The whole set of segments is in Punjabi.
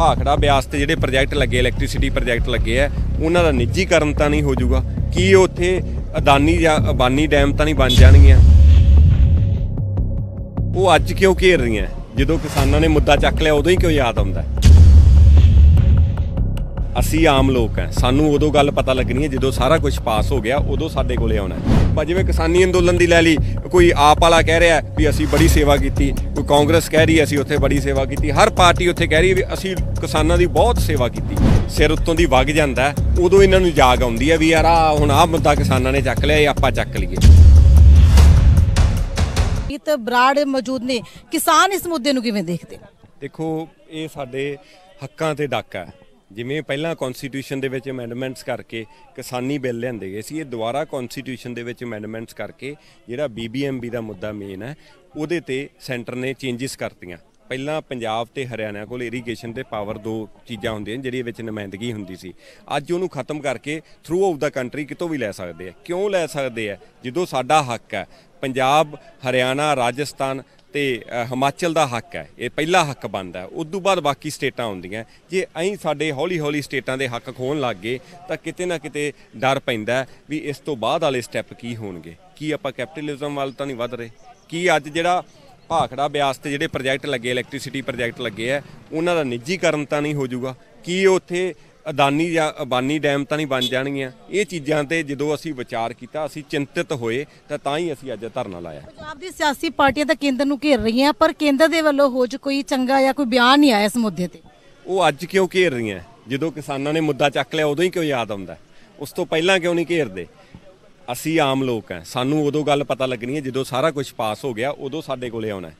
ਭਾਖੜਾ ਬਿਆਸ ਤੇ ਜਿਹੜੇ ਪ੍ਰੋਜੈਕਟ ਲੱਗੇ ਇਲੈਕਟ੍ਰਿਸਿਟੀ ਪ੍ਰੋਜੈਕਟ ਲੱਗੇ ਆ, ਉਹਨਾਂ ਦਾ ਨਿੱਜੀਕਰਨ ਤਾਂ ਨਹੀਂ ਹੋ ਜਾਊਗਾ। ਕੀ ਉੱਥੇ ਅਦਾਨੀ ਜਾਂ ਅਬਾਨੀ ਡੈਮ ਤਾਂ ਨਹੀਂ ਬਣ ਜਾਣਗੀਆਂ? ਉਹ ਅੱਜ ਕਿਉਂ ਘੇਰ ਰਹੀਆਂ? ਜਦੋਂ ਕਿਸਾਨਾਂ ਨੇ ਮੁੱਦਾ ਚੱਕ ਲਿਆ, ਉਦੋਂ ਹੀ ਕਿਉਂ ਯਾਦ ਆਉਂਦਾ? ਅਸੀਂ ਆਮ ਲੋਕ ਆ ਸਾਨੂੰ ਉਦੋਂ ਗੱਲ ਪਤਾ ਲੱਗਣੀ ਹੈ ਜਦੋਂ ਸਾਰਾ ਕੁਝ ਪਾਸ ਹੋ ਗਿਆ ਉਦੋਂ ਸਾਡੇ ਕੋਲੇ ਆਉਣਾ ਹੈ। ਜਿਵੇਂ ਕਿਸਾਨੀ ਅੰਦੋਲਨ ਦੀ ਲੈ ਲਈ ਕੋਈ ਆਪ ਵਾਲਾ ਕਹਿ ਰਿਹਾ ਵੀ ਅਸੀਂ ਬੜੀ ਸੇਵਾ ਕੀਤੀ ਕੋਈ ਕਾਂਗਰਸ ਕਹਿ ਰਹੀ ਹੈ ਅਸੀਂ ਉੱਥੇ ਬੜੀ ਸੇਵਾ ਕੀਤੀ ਹਰ ਪਾਰਟੀ ਉੱਥੇ ਕਹਿ ਰਹੀ ਹੈ ਵੀ ਅਸੀਂ ਕਿਸਾਨਾਂ ਦੀ ਬਹੁਤ ਸੇਵਾ ਕੀਤੀ। ਸਿਰ ਉੱਤੋਂ ਦੀ ਵਗ ਜਾਂਦਾ ਹੈ, ਉਦੋਂ ਇਹਨਾਂ ਨੂੰ ਜਾਗ ਆਉਂਦੀ ਹੈ ਵੀ ਯਾਰ ਆ ਹੁਣ ਆਹ ਮੁੱਦਾ ਕਿਸਾਨਾਂ ਨੇ ਚੱਕ ਲਿਆ ਇਹ ਆਪਾਂ ਚੱਕ ਲਈਏ। ਇਹ ਬਰਾੜ ਮੌਜੂਦ ਨੇ। ਕਿਸਾਨ ਇਸ ਮੁੱਦੇ ਨੂੰ ਕਿਵੇਂ ਦੇਖਦੇ ਦੇਖੋ ਇਹ ਸਾਡੇ ਹੱਕਾਂ ਤੇ ਡਾਕਾ ਹੈ। ਜਿਵੇਂ ਪਹਿਲਾਂ ਕਨਸਟੀਟਿਊਸ਼ਨ ਦੇ ਵਿੱਚ ਅਮੈਂਡਮੈਂਟਸ ਕਰਕੇ ਕਿਸਾਨੀ ਬਿੱਲ ਲਿਆਂਦੇ ਗਏ ਸੀ, ਇਹ ਦੁਬਾਰਾ ਕਨਸਟੀਟਿਊਸ਼ਨ ਦੇ ਵਿੱਚ ਅਮੈਂਡਮੈਂਟਸ ਕਰਕੇ ਜਿਹੜਾ ਬੀਬੀਐਮਬੀ ਦਾ ਮੁੱਦਾ ਮੇਨ ਹੈ, ਉਹਦੇ ਤੇ ਸੈਂਟਰ ਨੇ ਚੇਂਜਸ ਕਰਤੀਆਂ। ਪਹਿਲਾਂ ਪੰਜਾਬ ਤੇ ਹਰਿਆਣਾ ਕੋਲ ਇਰੀਗੇਸ਼ਨ ਤੇ ਪਾਵਰ ਦੋ ਚੀਜ਼ਾਂ ਹੁੰਦੀਆਂ ਨੇ, ਜਿਹੜੀ ਵਿੱਚ ਨੁਮਾਇੰਦਗੀ ਹੁੰਦੀ ਸੀ। ਅੱਜ ਉਹਨੂੰ ਖਤਮ ਕਰਕੇ ਥਰੂ ਆਊਟ ਦਾ ਕੰਟਰੀ ਕਿਤੋਂ ਵੀ ਲੈ ਸਕਦੇ ਆ। ਕਿਉਂ ਲੈ ਸਕਦੇ ਆ? ਜਦੋਂ ਸਾਡਾ ਹੱਕ ਹੈ, ਪੰਜਾਬ, ਹਰਿਆਣਾ, ਰਾਜਸਥਾਨ ਤੇ ਹਿਮਾਚਲ ਦਾ ਹੱਕ ਹੈ, ਇਹ ਪਹਿਲਾ ਹੱਕ ਬਣਦਾ ਉਸ ਤੋਂ ਬਾਅਦ ਬਾਕੀ ਸਟੇਟਾਂ ਆਉਂਦੀਆਂ, ਜੇ ਐਂ ਸਾਡੇ ਹੌਲੀ ਹੌਲੀ ਸਟੇਟਾਂ ਦੇ ਹੱਕ ਖੋਣ ਲੱਗ ਗਏ, ਤਾਂ ਕਿਤੇ ਨਾ ਕਿਤੇ ਡਰ ਪੈਂਦਾ ਵੀ ਇਸ ਤੋਂ ਬਾਅਦ ਵਾਲੇ ਸਟੈਪ ਕੀ ਹੋਣਗੇ। ਕੀ ਆਪਾਂ ਕੈਪੀਟਲਿਜ਼ਮ ਵੱਲ ਤਾਂ ਨਹੀਂ ਵੱਧ ਰਹੇ? ਕੀ ਅੱਜ ਜਿਹੜਾ ਭਾਖੜਾ ਬਿਆਸ ਤੇ ਜਿਹੜੇ ਪ੍ਰੋਜੈਕਟ ਲੱਗੇ, ਇਲੈਕਟ੍ਰਿਸਿਟੀ ਪ੍ਰੋਜੈਕਟ ਲੱਗੇ ਆ ਉਹਨਾਂ ਦਾ ਨਿੱਜੀਕਰਨ ਤਾਂ ਨਹੀਂ ਹੋ ਜਾਊਗਾ? ਕੀ ਉੱਥੇ ਅਦਾਨੀ ਜਾਂ ਅਬਾਨੀ ਡੈਮ ਤਾਂ ਨਹੀਂ ਬਣ ਜਾਣਗੀਆਂ। ਇਹ ਚੀਜ਼ਾਂ ਤੇ ਜਦੋਂ ਅਸੀਂ ਵਿਚਾਰ ਕੀਤਾ ਅਸੀਂ ਚਿੰਤਿਤ ਹੋਏ ਤਾਂ ਤਾਂ ਹੀ ਅਸੀਂ ਅੱਜ ਧਰਨਾ ਲਾਇਆ। ਪੰਜਾਬ ਦੀ ਸਿਆਸੀ ਪਾਰਟੀਆਂ ਤਾਂ ਕੇਂਦਰ ਨੂੰ ਘੇਰ ਰਹੀਆਂ ਪਰ ਕੇਂਦਰ ਦੇ ਵੱਲੋਂ ਹੋ ਚ ਕੋਈ ਚੰਗਾ ਜਾਂ ਕੋਈ ਬਿਆਨ ਨਹੀਂ ਆਇਆ ਇਸ ਮੁੱਦੇ ਤੇ। ਉਹ ਅੱਜ ਕਿਉਂ ਘੇਰ ਰਹੀਆਂ? ਜਦੋਂ ਕਿਸਾਨਾਂ ਨੇ ਮੁੱਦਾ ਚੱਕ ਲਿਆ ਉਦੋਂ ਹੀ ਕਿਉਂ ਯਾਦ ਆਉਂਦਾ? ਉਸ ਤੋਂ ਪਹਿਲਾਂ ਕਿਉਂ ਨਹੀਂ ਘੇਰਦੇ? ਅਸੀਂ ਆਮ ਲੋਕ ਆ ਸਾਨੂੰ ਉਦੋਂ ਗੱਲ ਪਤਾ ਲੱਗਣੀ ਹੈ ਜਦੋਂ ਸਾਰਾ ਕੁਝ ਪਾਸ ਹੋ ਗਿਆ ਉਦੋਂ ਸਾਡੇ ਕੋਲੇ ਆਉਣਾ।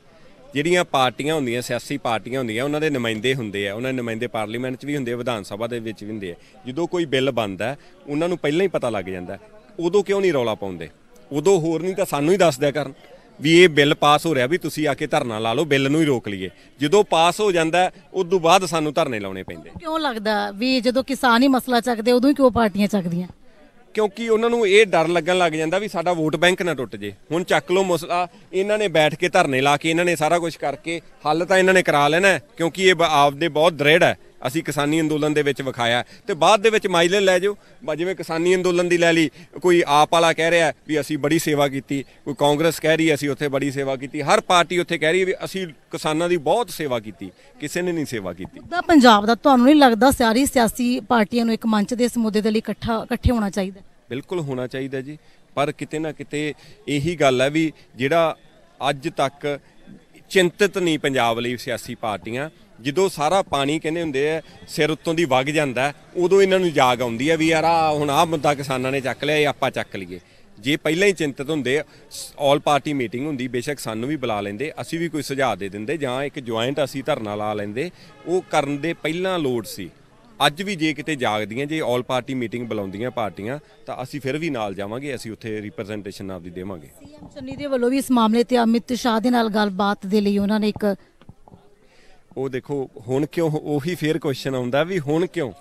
ਜਿਹੜੀਆਂ ਪਾਰਟੀਆਂ ਹੁੰਦੀਆਂ, ਸਿਆਸੀ ਪਾਰਟੀਆਂ ਹੁੰਦੀਆਂ, ਉਹਨਾਂ ਦੇ ਨੁਮਾਇੰਦੇ ਹੁੰਦੇ ਆ। ਉਹਨਾਂ ਦੇ ਨੁਮਾਇੰਦੇ ਪਾਰਲੀਮੈਂਟ 'ਚ ਵੀ ਹੁੰਦੇ ਆ, ਵਿਧਾਨ ਸਭਾ ਦੇ ਵਿੱਚ ਵੀ ਹੁੰਦੇ ਆ। ਜਦੋਂ ਕੋਈ ਬਿੱਲ ਬਣਦਾ, ਉਹਨਾਂ ਨੂੰ ਪਹਿਲਾਂ ਹੀ ਪਤਾ ਲੱਗ ਜਾਂਦਾ। ਉਦੋਂ ਕਿਉਂ ਨਹੀਂ ਰੌਲਾ ਪਾਉਂਦੇ? ਉਦੋਂ ਹੋਰ ਨਹੀਂ ਤਾਂ ਸਾਨੂੰ ਹੀ ਦੱਸ ਦਿਆ ਕਰਨ ਵੀ ਇਹ ਬਿੱਲ ਪਾਸ ਹੋ ਰਿਹਾ ਵੀ ਤੁਸੀਂ ਆ ਕੇ ਧਰਨਾ ਲਾ ਲਓ, ਬਿੱਲ ਨੂੰ ਹੀ ਰੋਕ ਲਈਏ। ਜਦੋਂ ਪਾਸ ਹੋ ਜਾਂਦਾ ਉਸ ਤੋਂ ਬਾਅਦ ਸਾਨੂੰ ਧਰਨੇ ਲਾਉਣੇ ਪੈਂਦੇ। ਕਿਉਂ ਲੱਗਦਾ ਵੀ ਜਦੋਂ ਕਿਸਾਨ ਹੀ ਮਸਲਾ ਚੱਕਦੇ, ਉਦੋਂ ਹੀ ਕਿਉਂ ਪਾਰਟੀਆਂ ਚੱਕਦੀਆਂ? ਕਿਉਂਕਿ ਉਹਨਾਂ ਨੂੰ ਇਹ ਡਰ ਲੱਗਣ ਲੱਗ ਜਾਂਦਾ ਵੀ ਸਾਡਾ ਵੋਟ ਬੈਂਕ ਨਾ ਟੁੱਟ ਜੇ। ਹੁਣ ਚੱਕ ਲਓ ਮਸਲਾ, ਇਹਨਾਂ ਨੇ ਬੈਠ ਕੇ ਧਰਨੇ ਲਾ ਕੇ ਇਹਨਾਂ ਨੇ ਸਾਰਾ ਕੁਝ ਕਰਕੇ ਹੱਲ ਤਾਂ ਇਹਨਾਂ ਨੇ ਕਰਾ ਲੈਣਾ ਕਿਉਂਕਿ ਇਹ ਬ- ਆਪਦੇ ਬਹੁਤ ਦ੍ਰਿੜ ਹੈ। ਅਸੀਂ ਕਿਸਾਨੀ ਅੰਦੋਲਨ ਦੇ ਵਿੱਚ ਵਿਖਾਇਆ ਤੇ ਬਾਅਦ ਦੇ ਵਿੱਚ ਮਾਈਲੇਜ ਲੈ ਜਾਓ। ਜਿਵੇਂ ਕਿਸਾਨੀ ਅੰਦੋਲਨ ਦੀ ਲੈ ਲਈ ਕੋਈ ਆਪ ਵਾਲਾ ਕਹਿ ਰਿਹਾ ਵੀ ਅਸੀਂ ਬੜੀ ਸੇਵਾ ਕੀਤੀ ਕੋਈ ਕਾਂਗਰਸ ਕਹਿ ਰਹੀ ਅਸੀਂ ਉੱਥੇ ਬੜੀ ਸੇਵਾ ਕੀਤੀ ਹਰ ਪਾਰਟੀ ਉੱਥੇ ਕਹਿ ਰਹੀ ਹੈ ਵੀ ਅਸੀਂ ਕਿਸਾਨਾਂ ਦੀ ਬਹੁਤ ਸੇਵਾ ਕੀਤੀ ਕਿਸੇ ਨੇ ਨਹੀਂ ਸੇਵਾ ਕੀਤੀ। ਮੁੱਦਾ ਪੰਜਾਬ ਦਾ ਤੁਹਾਨੂੰ ਨਹੀਂ ਲੱਗਦਾ ਸਾਰੀ ਸਿਆਸੀ ਪਾਰਟੀਆਂ ਨੂੰ ਇੱਕ ਮੰਚ ਦੇ ਇਸ ਮੁੱਦੇ ਦੇ ਲਈ ਇਕੱਠਾ ਇਕੱਠੇ ਹੋਣਾ ਚਾਹੀਦਾ ਬਿਲਕੁਲ ਹੋਣਾ ਚਾਹੀਦਾ ਜੀ ਪਰ ਕਿਤੇ ਨਾ ਕਿਤੇ ਇਹੀ ਗੱਲ ਹੈ ਵੀ ਜਿਹੜਾ ਅੱਜ ਤੱਕ ਚਿੰਤਿਤ ਨਹੀਂ ਪੰਜਾਬ ਲਈ ਸਿਆਸੀ ਪਾਰਟੀਆਂ ਜਦੋਂ ਸਾਰਾ ਪਾਣੀ ਕਹਿੰਦੇ ਹੁੰਦੇ ਆ, ਸਿਰ ਉੱਤੋਂ ਦੀ ਵਗ ਜਾਂਦਾ, ਉਦੋਂ ਇਹਨਾਂ ਨੂੰ ਜਾਗ ਆਉਂਦੀ ਹੈ ਵੀ ਯਾਰ ਆ ਹੁਣ ਆਹ ਮੁੱਦਾ ਕਿਸਾਨਾਂ ਨੇ ਚੱਕ ਲਿਆ, ਇਹ ਆਪਾਂ ਚੱਕ ਲਈਏ। ਜੇ ਪਹਿਲਾਂ ਹੀ ਚਿੰਤਿਤ ਹੁੰਦੇ ਆਲ ਪਾਰਟੀ ਮੀਟਿੰਗ ਹੁੰਦੀ, ਬੇਸ਼ੱਕ ਸਾਨੂੰ ਵੀ ਬੁਲਾ ਲੈਂਦੇ, ਅਸੀਂ ਵੀ ਕੋਈ ਸੁਝਾਅ ਦੇ ਦਿੰਦੇ, ਜਾਂ ਇੱਕ ਜੁਆਇੰਟ ਅਸੀਂ ਧਰਨਾ ਲਾ ਲੈਂਦੇ, ਉਹ ਕਰਨ ਦੇ ਪਹਿਲਾਂ ਲੋੜ ਸੀ। ਅੱਜ ਵੀ ਜੇ ਕਿਤੇ ਜਾਗਦੀਆਂ, ਜੇ ਆਲ ਪਾਰਟੀ ਮੀਟਿੰਗ ਬੁਲਾਉਂਦੀਆਂ ਪਾਰਟੀਆਂ, ਤਾਂ ਅਸੀਂ ਫਿਰ ਵੀ ਨਾਲ ਜਾਵਾਂਗੇ, ਅਸੀਂ ਉੱਥੇ ਰਿਪਰੈਜ਼ੈਂਟੇਸ਼ਨ ਆਪਦੀ ਦੇਵਾਂਗੇ। ਸੀਐਮ ਚੰਨੀ ਦੇ ਵੱਲੋਂ ਵੀ ਇਸ ਮਾਮਲੇ ਤੇ ਅਮਿਤ ਸ਼ਾਹ ਦੇ ਨਾਲ ਗੱਲਬਾਤ ਦੇ ਲਈ ਉਹਨਾਂ ਨੇ ਇੱਕ ਉਹ ਦੇਖੋ ਹੁਣ ਕਿਉਂ ਉਹੀ ਫੇਰ ਕੁਐਸਚਨ ਆਉਂਦਾ ਵੀ ਹੁਣ ਕਿਉਂ?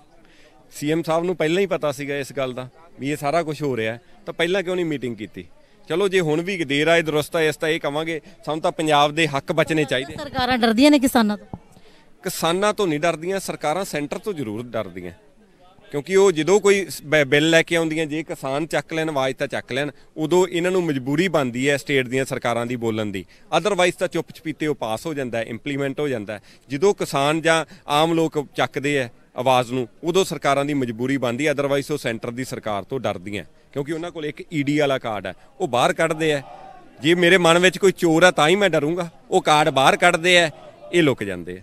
ਸੀਐਮ ਸਾਹਿਬ ਨੂੰ ਪਹਿਲਾਂ ਹੀ ਪਤਾ ਸੀਗਾ ਇਸ ਗੱਲ ਦਾ ਵੀ ਇਹ ਸਾਰਾ ਕੁਝ ਹੋ ਰਿਹਾ ਤਾਂ ਪਹਿਲਾਂ ਕਿਉਂ ਨਹੀਂ ਮੀਟਿੰਗ ਕੀਤੀ? ਚਲੋ ਜੇ ਹੁਣ ਵੀ ਦੇਰ ਆਏ ਦਰੁਸਤ ਹੈ ਇਸ ਤਾਂ ਇਹ ਕਵਾਂਗੇ ਸਾਨੂੰ ਤਾਂ ਪੰਜਾਬ ਦੇ ਹੱਕ ਬਚਣੇ ਚਾਹੀਦੇ। ਸਰਕਾਰਾਂ ਡਰਦੀਆਂ ਨੇ ਕਿਸਾਨਾਂ ਤੋਂ? ਕਿਸਾਨਾਂ ਤੋਂ ਨਹੀਂ ਡਰਦੀਆਂ ਸਰਕਾਰਾਂ ਸੈਂਟਰ ਤੋਂ ਜ਼ਰੂਰ ਡਰਦੀਆਂ। ਕਿਉਂਕਿ ਉਹ ਜਦੋਂ ਕੋਈ ਬ- ਬਿੱਲ ਲੈ ਕੇ ਆਉਂਦੀਆਂ, ਜੇ ਕਿਸਾਨ ਚੱਕ ਲੈਣ, ਆਵਾਜ਼ ਤਾਂ ਚੱਕ ਲੈਣ, ਉਦੋਂ ਇਹਨਾਂ ਨੂੰ ਮਜਬੂਰੀ ਬਣਦੀ ਹੈ ਸਟੇਟ ਦੀਆਂ ਸਰਕਾਰਾਂ ਦੀ ਬੋਲਣ ਦੀ। ਅਦਰਵਾਈਜ਼ ਤਾਂ ਚੁੱਪ ਚਪੀਤੇ ਉਹ ਪਾਸ ਹੋ ਜਾਂਦਾ ਹੈ ਇੰਪਲੀਮੈਂਟ ਹੋ ਜਾਂਦਾ ਹੈ। ਜਦੋਂ ਕਿਸਾਨ ਜਾਂ ਆਮ ਲੋਕ ਚੱਕਦੇ ਹੈ ਆਵਾਜ਼ ਨੂੰ, ਉਦੋਂ ਸਰਕਾਰਾਂ ਦੀ ਮਜਬੂਰੀ ਬਣਦੀ ਹੈ ਅਦਰਵਾਈਜ਼ ਉਹ ਸੈਂਟਰ ਦੀ ਸਰਕਾਰ ਤੋਂ ਡਰਦੀਆਂ ਕਿਉਂਕਿ ਉਹਨਾਂ ਕੋਲ ਇੱਕ ਈਡੀ ਵਾਲਾ ਕਾਰਡ ਹੈ, ਉਹ ਬਾਹਰ ਕੱਢਦੇ ਆ ਜੇ ਮੇਰੇ ਮਨ ਵਿੱਚ ਕੋਈ ਚੋਰ ਹੈ ਤਾਂ ਹੀ ਮੈਂ ਡਰੂੰਗਾ, ਉਹ ਕਾਰਡ ਬਾਹਰ ਕੱਢਦੇ ਆ ਇਹ ਲੁਕ ਜਾਂਦੇ ਆ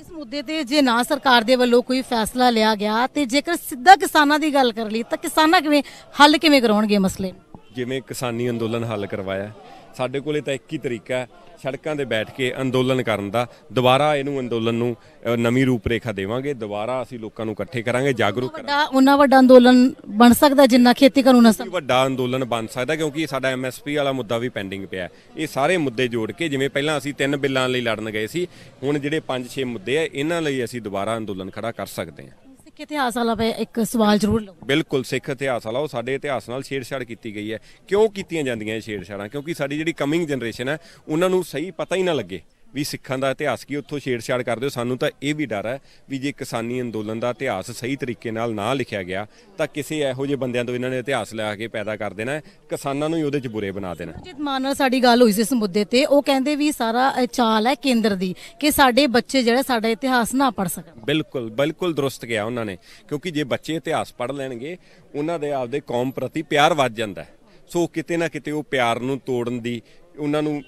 ਇਸ ਮੁੱਦੇ ਤੇ ਜੇ ਨਾ ਸਰਕਾਰ ਦੇ ਵੱਲੋਂ ਕੋਈ ਫੈਸਲਾ ਲਿਆ ਗਿਆ ਤੇ ਜੇਕਰ ਸਿੱਧਾ ਕਿਸਾਨਾਂ ਦੀ ਗੱਲ ਕਰ ਲਈ ਤਾਂ ਕਿਸਾਨਾਂ ਕਿਵੇਂ ਹੱਲ ਕਿਵੇਂ ਕਰਾਉਣਗੇ ਮਸਲੇ ਨੂੰ? ਜਿਵੇਂ ਕਿਸਾਨੀ ਅੰਦੋਲਨ ਹੱਲ ਕਰਵਾਇਆ ਸਾਡੇ ਕੋਲੇ ਤਾਂ ਇੱਕ ਹੀ ਤਰੀਕਾ ਹੈ ਸੜਕਾਂ ਤੇ ਬੈਠ ਕੇ ਅੰਦੋਲਨ ਕਰਨ ਦਾ। ਦੁਬਾਰਾ ਇਹਨੂੰ ਅੰਦੋਲਨ ਨੂੰ ਅ, ਨਵੀਂ ਰੂਪਰੇਖਾ ਦੇਵਾਂਗੇ। ਦੁਬਾਰਾ ਅਸੀਂ ਲੋਕਾਂ ਨੂੰ ਇਕੱਠੇ ਕਰਾਂਗੇ ਜਾਗਰੂਕ ਕਰਾਂਗੇ ਵੱਡਾ ਉਹਨਾਂ ਵੱਡਾ ਅੰਦੋਲਨ ਬਣ ਸਕਦਾ ਜਿੰਨਾ ਖੇਤੀ ਕਾਨੂੰਨ ਵੀ ਅਸਲ ਵੱਡਾ ਅੰਦੋਲਨ ਬਣ ਸਕਦਾ ਕਿਉਂਕਿ ਸਾਡਾ ਐਮਐਸਪੀ ਵਾਲਾ ਮੁੱਦਾ ਵੀ ਪੈਂਡਿੰਗ ਪਿਆ ਹੈ। ਇਹ ਸਾਰੇ ਮੁੱਦੇ ਜੋੜ ਕੇ ਜਿਵੇਂ ਪਹਿਲਾਂ ਅਸੀਂ ਤਿੰਨ ਬਿੱਲਾਂ ਲਈ ਲੜਨ ਗਏ ਸੀ ਹੁਣ ਜਿਹੜੇ 5-6 ਮੁੱਦੇ ਆ ਇਹਨਾਂ ਲਈ ਅਸੀਂ ਦੁਬਾਰਾ ਅੰਦੋਲਨ ਖੜਾ ਕਰ ਸਕਦੇ ਹਾਂ। ਸਿੱਖ ਇਤਿਹਾਸ ਵਾਲਾ ਪਏ ਇੱਕ ਸਵਾਲ ਜ਼ਰੂਰ ਲਓ ਬਿਲਕੁਲ, ਸਿੱਖ ਇਤਿਹਾਸ ਵਾਲਾ। ਉਹ ਸਾਡੇ ਇਤਿਹਾਸ ਨਾਲ ਛੇੜਛਾੜ ਕੀਤੀ ਗਈ ਹੈ। ਕਿਉਂ ਕੀਤੀਆਂ ਜਾਂਦੀਆਂ ਇਹ ਛੇੜਛਾੜਾਂ? ਕਿਉਂਕਿ ਸਾਡੀ ਜਿਹੜੀ ਕਮਿੰਗ ਜਨਰੇਸ਼ਨ ਹੈ, ਉਹਨਾਂ ਨੂੰ ਸਹੀ ਪਤਾ ਹੀ ਨਾ ਲੱਗੇ। ਵੀ ਸਿੱਖਾਂ ਦਾ ਇਤਿਹਾਸ ਕੀ ਉੱਥੋਂ ਛੇੜਛਾੜ ਕਰਦੇ ਹੋ? ਸਾਨੂੰ ਤਾਂ ਇਹ ਵੀ ਡਰ ਹੈ ਵੀ ਜੇ ਕਿਸਾਨੀ ਅੰਦੋਲਨ ਦਾ ਇਤਿਹਾਸ ਸਹੀ ਤਰੀਕੇ ਨਾਲ ਨਾ ਲਿਖਿਆ ਗਿਆ ਤਾਂ ਕਿਸੇ ਇਹੋ ਜਿਹੇ ਬੰਦਿਆਂ ਤੋਂ ਇਹਨਾਂ ਨੇ ਇਤਿਹਾਸ ਲਿਆ ਕੇ ਪੈਦਾ ਕਰ ਦੇਣਾ ਕਿਸਾਨਾਂ ਨੂੰ ਹੀ ਉਹਦੇ 'ਚ ਬੁਰੇ ਬਣਾ ਦੇਣਾ ਜਿਤ ਮਾਨ ਨਾਲ ਸਾਡੀ ਗੱਲ ਹੋਈ ਸੀ ਇਸ ਮੁੱਦੇ ਤੇ ਉਹ ਕਹਿੰਦੇ ਵੀ ਸਾਰਾ ਚਾਲ ਹੈ ਕੇਂਦਰ ਦੀ ਕਿ ਸਾਡੇ ਬੱਚੇ ਜਿਹੜੇ ਸਾਡਾ ਇਤਿਹਾਸ ਨਾ ਪੜ ਸਕਣ। ਬਿਲਕੁਲ ਬਿਲਕੁਲ ਦਰੁਸਤ ਗਿਆ ਉਹਨਾਂ ਨੇ ਕਿਉਂਕਿ ਜੇ ਬੱਚੇ ਇਤਿਹਾਸ ਪੜ੍ਹ ਲੈਣਗੇ ਉਹਨਾਂ ਦੇ ਆਪਦੇ ਕੌਮ ਪ੍ਰਤੀ ਪਿਆਰ ਵੱਧ ਜਾਂਦਾ ਹੈ। ਸੋ ਕਿਤੇ ਨਾ ਕਿਤੇ ਉਹ ਪਿਆਰ ਨੂੰ ਤੋੜਨ ਦੀ ਉਹਨਾਂ ਨੂੰ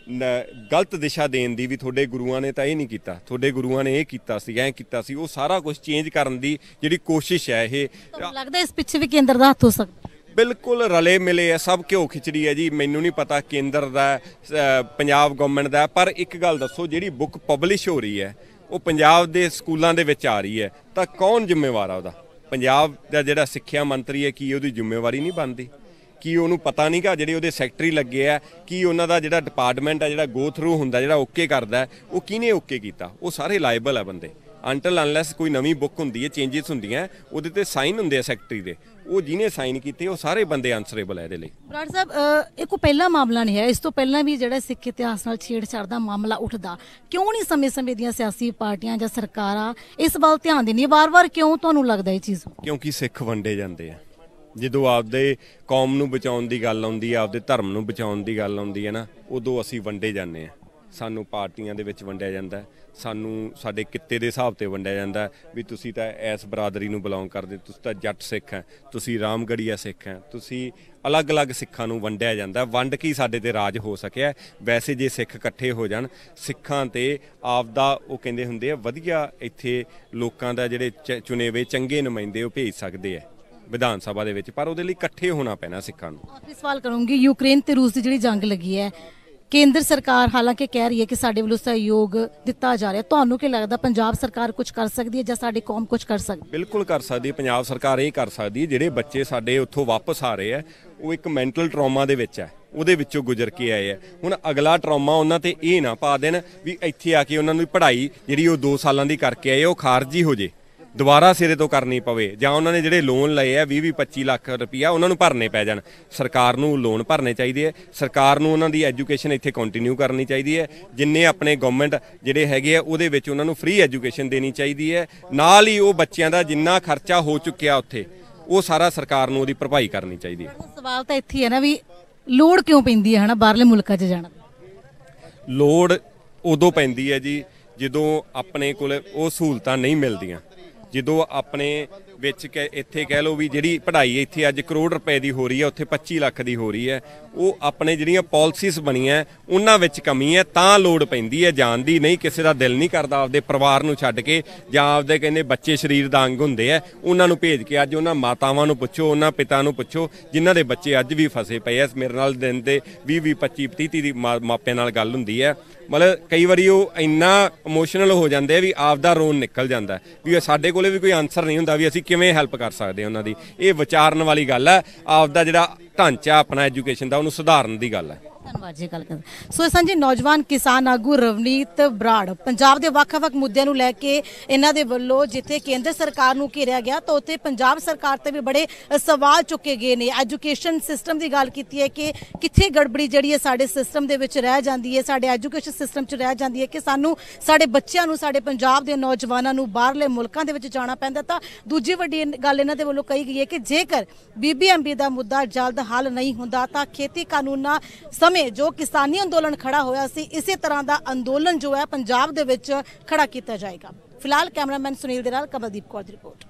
ਗਲਤ ਦਿਸ਼ਾ ਦੇਣ ਦੀ ਵੀ ਤੁਹਾਡੇ ਗੁਰੂਆਂ ਨੇ ਤਾਂ ਇਹ ਨਹੀਂ ਕੀਤਾ। ਤੁਹਾਡੇ ਗੁਰੂਆਂ ਨੇ ਇਹ ਕੀਤਾ ਸੀ ਐਂ ਕੀਤਾ ਸੀ। ਉਹ ਸਾਰਾ ਕੁਝ ਚੇਂਜ ਕਰਨ ਦੀ ਜਿਹੜੀ ਕੋਸ਼ਿਸ਼ ਹੈ ਇਹ ਤੁਹਾਨੂੰ ਲੱਗਦਾ ਇਸ ਪਿੱਛੇ ਵੀ ਕੇਂਦਰ ਦਾ ਹੱਥ ਹੋ ਸਕਦਾ? ਬਿਲਕੁਲ ਰਲੇ ਮਿਲੇ ਆ ਸਭ ਘਿਓ ਖਿਚੜੀ ਹੈ ਜੀ। ਮੈਨੂੰ ਨਹੀਂ ਪਤਾ ਕੇਂਦਰ ਦਾ ਪੰਜਾਬ ਗਵਰਨਮੈਂਟ ਦਾ ਪਰ ਇੱਕ ਗੱਲ ਦੱਸੋ ਜਿਹੜੀ ਬੁੱਕ ਪਬਲਿਸ਼ ਹੋ ਰਹੀ ਹੈ ਉਹ ਪੰਜਾਬ ਦੇ ਸਕੂਲਾਂ ਦੇ ਵਿੱਚ ਆ ਰਹੀ ਹੈ। ਤਾਂ ਕੌਣ ਜ਼ਿੰਮੇਵਾਰ ਆ ਉਹਦਾ? ਪੰਜਾਬ ਦਾ ਜਿਹੜਾ ਸਿੱਖਿਆ ਮੰਤਰੀ ਹੈ ਕੀ ਉਹਦੀ ਜ਼ਿੰਮੇਵਾਰੀ ਨਹੀਂ ਬਣਦੀ? ਕੀ ਉਹਨੂੰ ਪਤਾ ਨਹੀਂਗਾ ਜਿਹੜੇ ਉਹਦੇ ਸੈਕਟਰੀ ਲੱਗੇ ਆ ਕੀ ਉਹਨਾਂ ਦਾ ਜਿਹੜਾ ਡਿਪਾਰਟਮੈਂਟ ਆ ਜਿਹੜਾ ਗੋ ਥਰੂ ਹੁੰਦਾ ਜਿਹੜਾ ਓਕੇ ਕਰਦਾ ਉਹ ਕਿਹਨੇ ਓਕੇ ਕੀਤਾ? ਉਹ ਸਾਰੇ ਲਾਇਬਲ ਆ ਬੰਦੇ। ਅੰਟਲ ਅਨਲੈਸ ਕੋਈ ਨਵੀਂ ਬੁੱਕ ਹੁੰਦੀ ਹੈ ਚੇਂਜਸ ਹੁੰਦੀਆਂ ਉਹਦੇ ਤੇ ਸਾਈਨ ਹੁੰਦੇ ਆ ਸੈਕਟਰੀ ਦੇ। ਉਹ ਜਿਹਨੇ ਸਾਈਨ ਕੀਤੇ ਉਹ ਸਾਰੇ ਬੰਦੇ ਆਨਸਰੇਬਲ ਹੈ ਇਹਦੇ ਲਈ। ਬਰਾੜ ਸਾਹਿਬ ਇਹ ਕੋਈ ਪਹਿਲਾ ਮਾਮਲਾ ਨਹੀਂ ਹੈ। ਇਸ ਤੋਂ ਪਹਿਲਾਂ ਵੀ ਜਿਹੜਾ ਸਿੱਖ ਇਤਿਹਾਸ ਨਾਲ ਛੇੜਛਾੜ ਦਾ ਮਾਮਲਾ ਉੱਠਦਾ ਕਿਉਂ ਨਹੀਂ ਸਮੇਂ-ਸਮੇਂ ਦੀਆਂ ਸਿਆਸੀ ਪਾਰਟੀਆਂ ਜਾਂ ਸਰਕਾਰਾਂ ਇਸ ਵੱਲ ਧਿਆਨ ਦਿੰਦੀਆਂ ਵਾਰ-ਵਾਰ ਕਿਉਂ ਤੁਹਾਨੂੰ ਲੱਗਦਾ ਇਹ ਚੀਜ਼? ਕਿਉਂਕਿ ਸਿੱਖ ਵੰਡੇ ਜਾਂਦੇ ਆ। ਜਦੋਂ ਆਪਦੇ ਕੌਮ ਨੂੰ ਬਚਾਉਣ ਦੀ ਗੱਲ ਆਉਂਦੀ ਹੈ ਆਪਦੇ ਧਰਮ ਨੂੰ ਬਚਾਉਣ ਦੀ ਗੱਲ ਆਉਂਦੀ ਹੈ ਨਾ, ਉਦੋਂ ਅਸੀਂ ਵੰਡੇ ਜਾਂਦੇ ਆ। ਸਾਨੂੰ ਪਾਰਟੀਆਂ ਦੇ ਵਿੱਚ ਵੰਡਿਆ ਜਾਂਦਾ ਸਾਨੂੰ ਸਾਡੇ ਕਿੱਤੇ ਦੇ ਹਿਸਾਬ ਤੇ ਵੰਡਿਆ ਜਾਂਦਾ ਵੀ ਤੁਸੀਂ ਤਾਂ ਐਸ ਬਰਾਦਰੀ ਨੂੰ ਬਿਲੋਂਗ ਕਰਦੇ, ਤੁਸੀਂ ਤਾਂ ਜੱਟ ਸਿੱਖ ਹੈ, ਤੁਸੀਂ ਰਾਮਗੜੀਆ ਸਿੱਖ ਹੈ, ਤੁਸੀਂ ਅਲੱਗ-ਅਲੱਗ ਸਿੱਖਾਂ ਨੂੰ ਵੰਡਿਆ ਜਾਂਦਾ ਵੰਡ ਕੇ ਹੀ ਸਾਡੇ ਤੇ ਰਾਜ ਹੋ ਸਕਿਆ ਵੈਸੇ ਜੇ ਸਿੱਖ ਇਕੱਠੇ ਹੋ ਜਾਣ, ਸਿੱਖਾਂ ਤੇ ਆਪਦਾ ਉਹ ਕਹਿੰਦੇ ਹੁੰਦੇ ਆ, ਵਧੀਆ ਇੱਥੇ ਲੋਕਾਂ ਦਾ ਜਿਹੜੇ ਚ- ਚੁਣੇ ਹੋਏ ਚੰਗੇ ਨੁਮਾਇੰਦੇ ਉਹ ਭੇਜ ਸਕਦੇ ਆ ਵਿਧਾਨ ਸਭਾ ਦੇ ਵਿੱਚ ਪਰ ਉਹਦੇ ਲਈ ਇਕੱਠੇ ਹੋਣਾ ਪੈਣਾ ਸਿੱਖਾਂ ਨੂੰ। ਆਖਰੀ ਸਵਾਲ ਕਰੂੰਗੀ ਯੂਕਰੇਨ ਤੇ ਰੂਸ ਦੀ ਜਿਹੜੀ ਜੰਗ ਲੱਗੀ ਹੈ ਕੇਂਦਰ ਸਰਕਾਰ ਹਾਲਾਂਕਿ ਕਹਿ ਰਹੀ ਹੈ ਕਿ ਸਾਡੇ ਵੱਲੋਂ ਸਹਿਯੋਗ ਦਿੱਤਾ ਜਾ ਰਿਹਾ। ਤੁਹਾਨੂੰ ਕੀ ਲੱਗਦਾ ਪੰਜਾਬ ਸਰਕਾਰ ਕੁਝ ਕਰ ਸਕਦੀ ਹੈ ਜਾਂ ਸਾਡੀ ਕੌਮ ਕੁਝ ਕਰ ਸਕਦੀ ਹੈ? ਬਿਲਕੁਲ ਕਰ ਸਕਦੀ ਹੈ ਪੰਜਾਬ ਸਰਕਾਰ ਇਹ ਕਰ ਸਕਦੀ ਹੈ ਜਿਹੜੇ ਬੱਚੇ ਸਾਡੇ ਉੱਥੋਂ ਵਾਪਸ ਆ ਰਹੇ ਆ ਉਹ ਇੱਕ ਮੈਂਟਲ ਟਰਾਮਾ ਦੇ ਵਿੱਚ ਹੈ ਉਹਦੇ ਵਿੱਚੋਂ ਗੁਜ਼ਰ ਕੇ ਆਏ ਆ ਹੁਣ ਅਗਲਾ ਟਰਾਮਾ ਉਹਨਾਂ ਤੇ ਇਹ ਨਾ ਪਾ ਦੇਣ ਵੀ ਇੱਥੇ ਆ ਕੇ ਉਹਨਾਂ ਨੂੰ ਪੜ੍ਹਾਈ ਜਿਹੜੀ ਉਹ 2 ਸਾਲਾਂ ਦੀ ਕਰਕੇ ਆਏ ਉਹ ਖਾਰਜੀ ਹੋ ਜੇ। ਦੁਬਾਰਾ ਸਿਰੇ ਤੋਂ ਕਰਨੀ ਪਵੇ ਜਾਂ ਉਹਨਾਂ ਨੇ ਜਿਹੜੇ ਲੋਨ ਲਏ ਆ 20 20 25 ਲੱਖ ਰੁਪਈਆ ਉਹਨਾਂ ਨੂੰ ਭਰਨੇ ਪੈ ਜਾਣ। ਸਰਕਾਰ ਨੂੰ ਲੋਨ ਭਰਨੇ ਚਾਹੀਦੇ ਆ। ਸਰਕਾਰ ਨੂੰ ਉਹਨਾਂ ਦੀ ਐਜੂਕੇਸ਼ਨ ਇੱਥੇ ਕੰਟੀਨਿਊ ਕਰਨੀ ਚਾਹੀਦੀ ਹੈ। ਜਿੰਨੇ ਆਪਣੇ ਗਵਰਨਮੈਂਟ ਜਿਹੜੇ ਹੈਗੇ ਆ ਉਹਦੇ ਵਿੱਚ ਉਹਨਾਂ ਨੂੰ ਫ੍ਰੀ ਐਜੂਕੇਸ਼ਨ ਦੇਣੀ ਚਾਹੀਦੀ ਹੈ। ਨਾਲ ਹੀ ਉਹ ਬੱਚਿਆਂ ਦਾ ਜਿੰਨਾ ਖਰਚਾ ਹੋ ਚੁੱਕਿਆ ਉੱਥੇ ਉਹ ਸਾਰਾ ਸਰਕਾਰ ਨੂੰ ਉਹਦੀ ਭਰਪਾਈ ਕਰਨੀ ਚਾਹੀਦੀ ਹੈ। ਸਵਾਲ ਤਾਂ ਇੱਥੇ ਹੀ ਹੈ ਨਾ ਵੀ ਲੋੜ ਕਿਉਂ ਪੈਂਦੀ ਹੈ ਹਨਾ ਬਾਹਰਲੇ ਮੁਲਕਾਂ 'ਚ ਜਾਣ ਲੋੜ ਉਦੋਂ ਪੈਂਦੀ ਹੈ ਜੀ ਜਦੋਂ ਆਪਣੇ ਕੋਲ ਉਹ ਸਹੂਲਤਾਂ ਨਹੀਂ ਮਿਲਦੀਆਂ। ਜਦੋਂ ਆਪਣੇ ਵਿੱਚ ਕਹਿ- ਇੱਥੇ ਕਹਿ ਲਓ ਵੀ ਜਿਹੜੀ ਪੜ੍ਹਾਈ ਇੱਥੇ ਅੱਜ ਕਰੋੜ ਰੁਪਏ ਦੀ ਹੋ ਰਹੀ ਹੈ, ਉੱਥੇ 25 ਲੱਖ ਦੀ ਹੋ ਰਹੀ ਹੈ। ਉਹ ਆਪਣੇ ਜਿਹੜੀਆਂ ਪਾਲਿਸੀਜ਼ ਬਣੀਆਂ, ਉਹਨਾਂ ਵਿੱਚ ਕਮੀ ਹੈ, ਤਾਂ ਲੋੜ ਪੈਂਦੀ ਹੈ, ਜਾਣ ਦੀ ਨਹੀਂ, ਕਿਸੇ ਦਾ ਦਿਲ ਨਹੀਂ ਕਰਦਾ ਆਪਦੇ ਪਰਿਵਾਰ ਨੂੰ ਛੱਡ ਕੇ, ਜਾਂ ਆਪਦੇ ਕਹਿੰਦੇ ਬੱਚੇ ਸਰੀਰ ਦਾ ਅੰਗ ਹੁੰਦੇ ਆ, ਉਹਨਾਂ ਨੂੰ ਭੇਜ ਕੇ ਅੱਜ ਉਹਨਾਂ ਮਾਤਾਵਾਂ ਨੂੰ ਪੁੱਛੋ, ਉਹਨਾਂ ਪਿਤਾ ਨੂੰ ਪੁੱਛੋ, ਜਿਨ੍ਹਾਂ ਦੇ ਬੱਚੇ ਅੱਜ ਵੀ ਫਸੇ ਪਏ ਆ ਮੇਰੇ ਨਾਲ ਦਿਨ ਦੇ 20 20 25 30 ਦੀ ਮਾ- ਮਾਪਿਆਂ ਨਾਲ ਗੱਲ ਹੁੰਦੀ ਹੈ। ਮਤਲਬ ਕਈ ਵਾਰੀ ਉਹ ਇੰਨਾ ਇਮੋਸ਼ਨਲ ਹੋ ਜਾਂਦੇ ਆ ਵੀ ਆਪਦਾ ਰੋਣ ਨਿਕਲ ਜਾਂਦਾ, ਵੀ ਸਾਡੇ ਕੋਲੇ ਵੀ ਕੋਈ ਆਨਸਰ ਨਹੀਂ ਹੁੰਦਾ, ਵੀ ਅਸੀਂ ਕਿਵੇਂ ਹੈਲਪ ਕਰ ਸਕਦੇ ਉਹਨਾਂ ਦੀ? ਇਹ ਵਿਚਾਰਨ ਵਾਲੀ ਗੱਲ ਹੈ, ਆਪਦਾ ਜਿਹੜਾ ਢਾਂਚਾ ਆਪਣਾ ਐਜੂਕੇਸ਼ਨ ਦਾ, ਉਹਨੂੰ ਸੁਧਾਰਨ ਦੀ ਗੱਲ ਹੈ। ਧੰਨਵਾਦ ਜੀ ਗੱਲ ਕਰਦੇ ਸੋ ਇਹ ਜੀ ਨੌਜਵਾਨ ਕਿਸਾਨ ਆਗੂ ਰਵਨੀਤ ਬਰਾੜ। ਪੰਜਾਬ ਦੇ ਵੱਖ-ਵੱਖ ਮੁੱਦਿਆਂ ਨੂੰ ਲੈ ਕੇ ਇਹਨਾਂ ਦੇ ਵੱਲੋਂ ਜਿੱਥੇ ਕੇਂਦਰ ਸਰਕਾਰ ਨੂੰ ਘੇਰਿਆ ਗਿਆ, ਤਾਂ ਉੱਥੇ ਪੰਜਾਬ ਸਰਕਾਰ ਤੇ ਵੀ ਬੜੇ ਸਵਾਲ ਚੁੱਕੇ ਗਏ ਨੇ। ਐਜੂਕੇਸ਼ਨ ਸਿਸਟਮ ਦੀ ਗੱਲ ਕੀਤੀ ਹੈ ਕਿ ਕਿੱਥੇ ਗੜਬੜੀ ਜਿਹੜੀ ਹੈ ਸਾਡੇ ਸਿਸਟਮ ਦੇ ਵਿੱਚ ਰਹਿ ਜਾਂਦੀ ਹੈ, ਸਾਡੇ ਐਜੂਕੇਸ਼ਨ ਸਿਸਟਮ 'ਚ ਰਹਿ ਜਾਂਦੀ ਹੈ ਕਿ ਸਾਨੂੰ ਸਾਡੇ ਬੱਚਿਆਂ ਨੂੰ, ਸਾਡੇ ਪੰਜਾਬ ਦੇ ਨੌਜਵਾਨਾਂ ਨੂੰ ਬਾਹਰਲੇ ਮੁਲਕਾਂ ਦੇ ਵਿੱਚ ਜਾਣਾ ਪੈਂਦਾ ਤਾਂ ਦੂਜੀ ਵੱਡੀ ਗੱਲ ਇਹਨਾਂ ਦੇ ਵੱਲੋਂ ਕਹੀ ਗਈ ਹੈ ਕਿ ਜੇਕਰ ਬੀਬੀਐਮਬੀ ਦਾ ਮੁੱਦਾ ਜਲਦ ਹੱਲ ਨਹੀਂ ਹੁੰਦਾ ਤਾਂ ਖੇਤੀ ਕਾਨੂੰਨਾਂ ਸਮੇਂ ਜੋ ਕਿਸਾਨੀ ਅੰਦੋਲਨ ਖੜਾ ਹੋਇਆ ਸੀ, ਇਸੇ ਤਰ੍ਹਾਂ ਦਾ ਅੰਦੋਲਨ ਜੋ ਹੈ ਪੰਜਾਬ ਦੇ ਵਿੱਚ ਖੜਾ ਕੀਤਾ ਜਾਏਗਾ। ਫਿਲਹਾਲ ਕੈਮਰਾਮੈਨ ਸੁਨੀਲ ਦੇ ਨਾਲ ਕਮਲਦੀਪ ਕੌਰ ਦੀ ਰਿਪੋਰਟ।